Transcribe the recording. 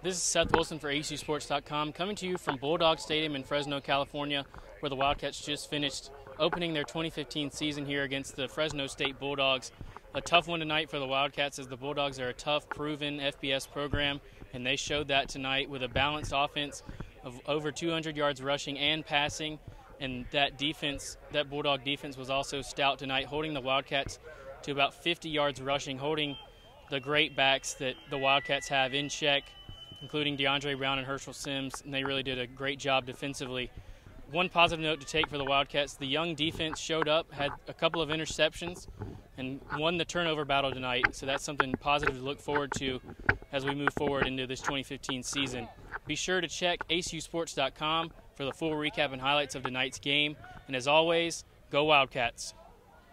This is Seth Wilson for ACUSports.com coming to you from Bulldog Stadium in Fresno, California, where the Wildcats just finished opening their 2015 season here against the Fresno State Bulldogs. A tough one tonight for the Wildcats as the Bulldogs are a tough, proven FBS program, and they showed that tonight with a balanced offense of over 200 yards rushing and passing. And that defense, that Bulldog defense, was also stout tonight, holding the Wildcats to about 50 yards rushing, holding the great backs that the Wildcats have in check including DeAndre Brown and Herschel Sims, and they really did a great job defensively. One positive note to take for the Wildcats the young defense showed up, had a couple of interceptions, and won the turnover battle tonight. So that's something positive to look forward to as we move forward into this 2015 season. Be sure to check acusports.com for the full recap and highlights of tonight's game. And as always, go Wildcats.